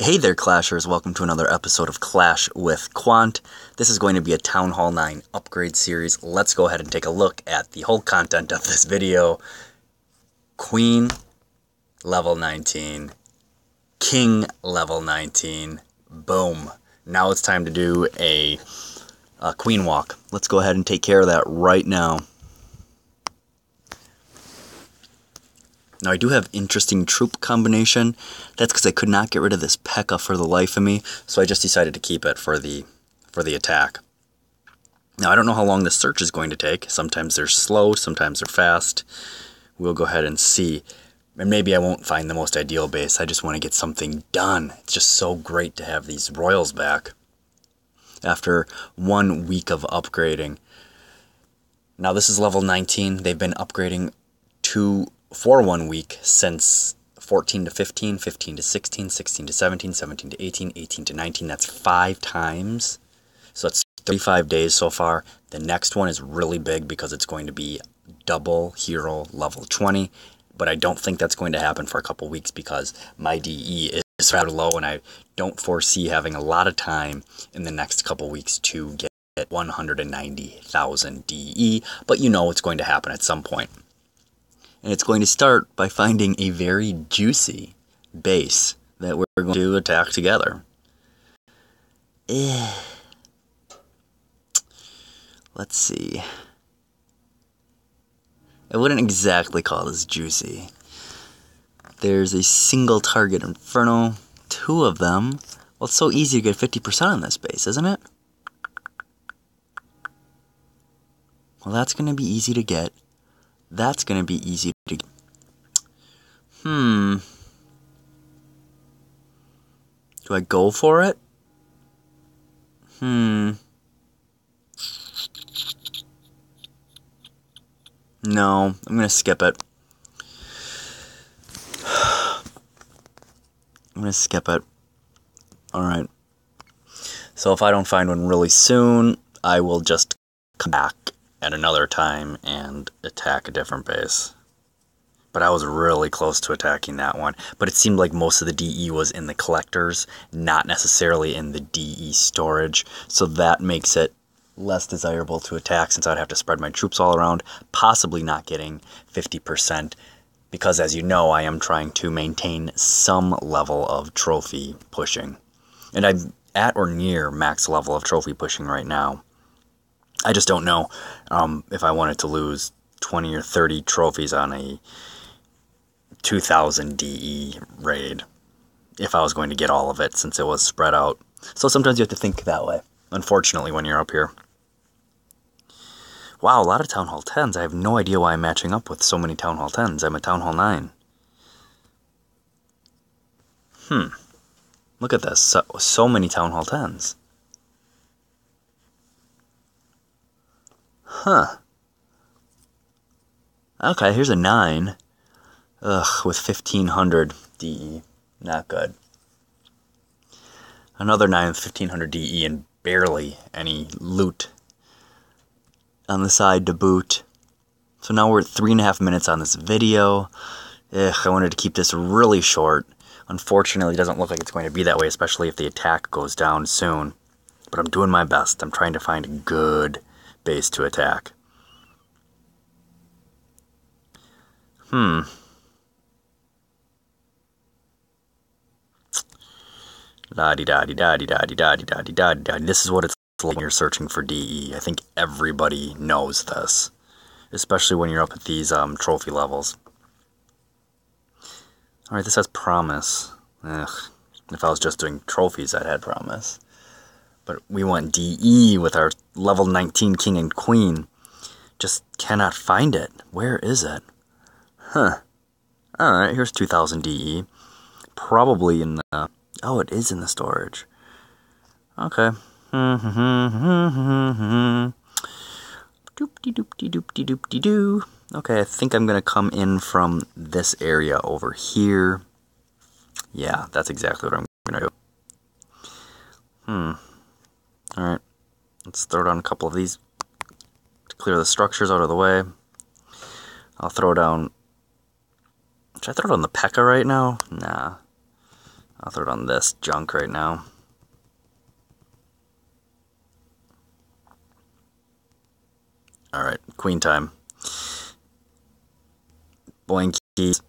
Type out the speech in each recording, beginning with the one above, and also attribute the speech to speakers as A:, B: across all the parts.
A: Hey there, Clashers. Welcome to another episode of Clash with Quant. This is going to be a Town Hall 9 upgrade series. Let's go ahead and take a look at the whole content of this video. Queen, level 19. King, level 19. Boom. Now it's time to do a, a Queen walk. Let's go ahead and take care of that right now. Now I do have interesting troop combination. That's because I could not get rid of this P.E.K.K.A for the life of me, so I just decided to keep it for the for the attack. Now I don't know how long the search is going to take. Sometimes they're slow, sometimes they're fast. We'll go ahead and see. And maybe I won't find the most ideal base. I just want to get something done. It's just so great to have these royals back after one week of upgrading. Now this is level 19. They've been upgrading two for one week since 14 to 15, 15 to 16, 16 to 17, 17 to 18, 18 to 19. That's five times. So that's 35 days so far. The next one is really big because it's going to be double hero level 20. But I don't think that's going to happen for a couple weeks because my DE is rather low and I don't foresee having a lot of time in the next couple weeks to get 190,000 DE. But you know it's going to happen at some point. And it's going to start by finding a very juicy base that we're going to attack together. Eh. Let's see. I wouldn't exactly call this juicy. There's a single target Inferno, two of them. Well, it's so easy to get 50% on this base, isn't it? Well, that's going to be easy to get. That's going to be easy to. Hmm. Do I go for it? Hmm. No, I'm going to skip it. I'm going to skip it. Alright. So if I don't find one really soon, I will just come back at another time and attack a different base. But I was really close to attacking that one. But it seemed like most of the DE was in the collectors, not necessarily in the DE storage. So that makes it less desirable to attack since I'd have to spread my troops all around, possibly not getting 50%. Because as you know, I am trying to maintain some level of trophy pushing. And I'm at or near max level of trophy pushing right now. I just don't know um, if I wanted to lose 20 or 30 trophies on a 2000 DE raid if I was going to get all of it since it was spread out. So sometimes you have to think that way, unfortunately, when you're up here. Wow, a lot of Town Hall 10s. I have no idea why I'm matching up with so many Town Hall 10s. I'm a Town Hall 9. Hmm. Look at this. So, so many Town Hall 10s. Huh. Okay, here's a 9. Ugh, with 1500 DE. Not good. Another 9 with 1500 DE and barely any loot on the side to boot. So now we're at three and a half minutes on this video. Ugh, I wanted to keep this really short. Unfortunately, it doesn't look like it's going to be that way, especially if the attack goes down soon. But I'm doing my best. I'm trying to find a good base to attack. Hmm. Da di da di da di da di da di da di da di. da. This is what it's like when you're searching for DE. I think everybody knows this, especially when you're up at these um, trophy levels. All right, this has promise. Ugh. If I was just doing trophies, I'd had promise. But we want DE with our level 19 king and queen. Just cannot find it. Where is it? Huh. Alright, here's 2000 DE. Probably in the... Oh, it is in the storage. Okay. doopty doopty doopty doopty doo. Okay, I think I'm gonna come in from this area over here. Yeah, that's exactly what I'm gonna do. Hmm. Alright, let's throw down a couple of these to clear the structures out of the way. I'll throw down... Should I throw it on the P.E.K.K.A right now? Nah. I'll throw it on this junk right now. Alright, queen time. Blankies.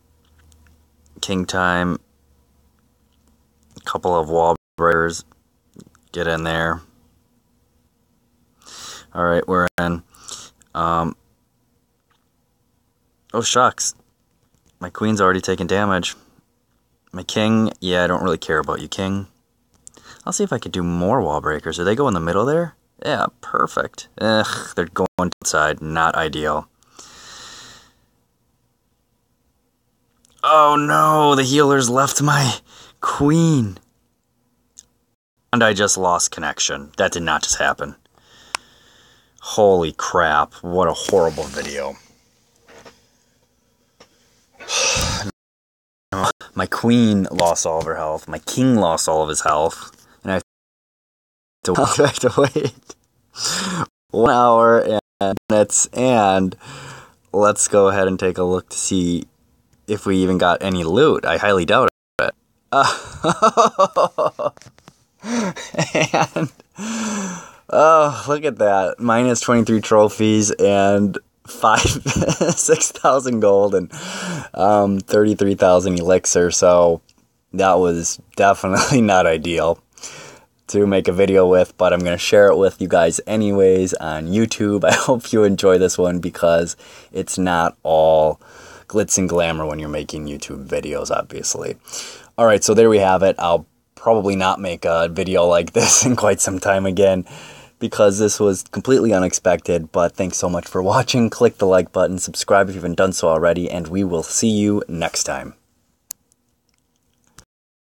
A: King time. A couple of wall breakers. Get in there. Alright, we're in. Um, oh, shucks. My queen's already taken damage. My king, yeah, I don't really care about you, king. I'll see if I could do more wall breakers. Do they go in the middle there? Yeah, perfect. Ugh, they're going outside. Not ideal. Oh no, the healers left my queen. And I just lost connection. That did not just happen. Holy crap, what a horrible video. my queen lost all of her health. My king lost all of his health. And I have to, wait one hour and minutes. And let's go ahead and take a look to see if we even got any loot. I highly doubt it. Uh, and oh, look at that. Minus 23 trophies and five six thousand gold and um, thirty three thousand elixir. So that was definitely not ideal to make a video with, but I'm gonna share it with you guys anyways on YouTube. I hope you enjoy this one because it's not all glitz and glamour when you're making YouTube videos, obviously. All right, so there we have it. I'll probably not make a video like this in quite some time again because this was completely unexpected. But thanks so much for watching. Click the like button, subscribe if you haven't done so already, and we will see you next time.